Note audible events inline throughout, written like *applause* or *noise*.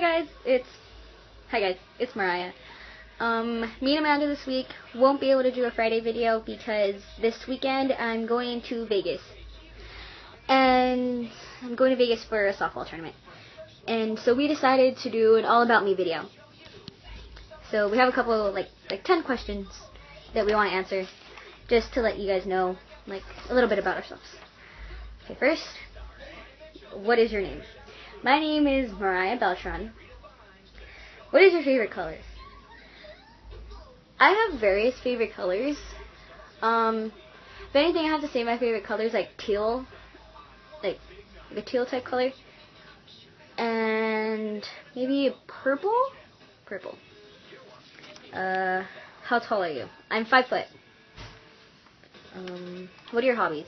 hi guys, it's hi guys, it's Mariah. Um, me and Amanda this week won't be able to do a Friday video because this weekend I'm going to Vegas. And I'm going to Vegas for a softball tournament. And so we decided to do an all about me video. So we have a couple like like 10 questions that we want to answer just to let you guys know like a little bit about ourselves. Okay, first, what is your name? My name is Mariah Beltran. What is your favorite color? I have various favorite colors. Um, if anything, I have to say my favorite color is like teal, like, a teal type color, and maybe purple. Purple. Uh, how tall are you? I'm five foot. Um, what are your hobbies?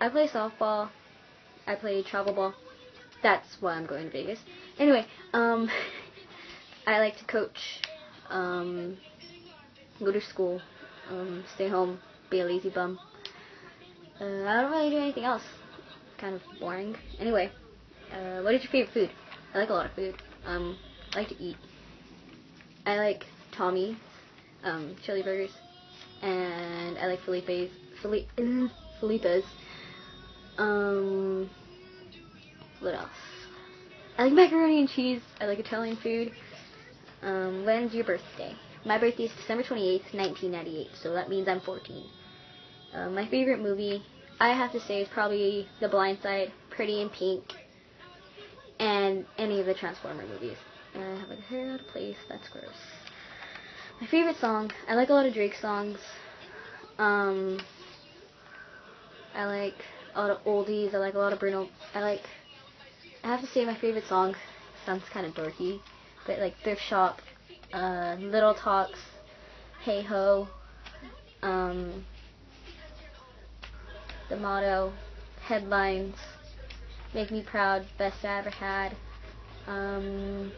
I play softball. I play travel ball. That's why I'm going to Vegas. Anyway, um, *laughs* I like to coach, um, go to school, um, stay home, be a lazy bum. Uh, I don't really do anything else. Kind of boring. Anyway, uh, what is your favorite food? I like a lot of food. Um, I like to eat. I like Tommy, um, chili burgers, and I like Felipe's, Felipe, Felipe's. Um, what else? I like macaroni and cheese. I like Italian food. Um, when's your birthday? My birthday is December 28th, 1998, so that means I'm 14. Uh, my favorite movie, I have to say, is probably The Blind Side, Pretty in Pink, and any of the Transformer movies. And I have a hair out of place, that's gross. My favorite song, I like a lot of Drake songs. Um, I like a lot of oldies, I like a lot of Bruno, I like I have to say my favorite song sounds kind of dorky, but like Thrift Shop, uh, Little Talks, Hey Ho, um, The Motto, Headlines, Make Me Proud, Best I Ever Had. Um,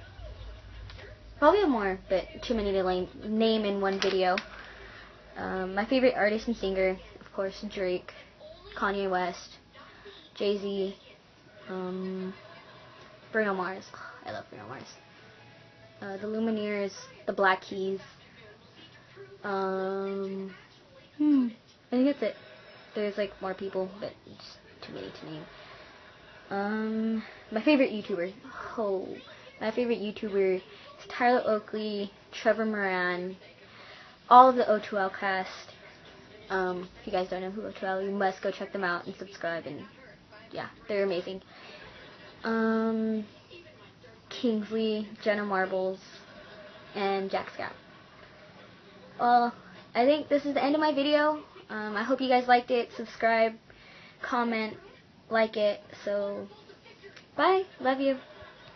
probably more, but too many to name in one video. Um, my favorite artist and singer, of course, Drake, Kanye West, Jay Z. Um, Bruno Mars. I love Bruno Mars. Uh, the Lumineers, the Black Keys. Um, hmm, I think that's it. There's like more people, but just too many to name. Um, my favorite YouTuber. Oh, my favorite YouTuber is Tyler Oakley, Trevor Moran, all of the O2L cast. Um, if you guys don't know who O2L, you must go check them out and subscribe and yeah, they're amazing um, Kingsley, Jenna Marbles, and Jack Scout. Well, I think this is the end of my video. Um, I hope you guys liked it. Subscribe, comment, like it. So, bye. Love you.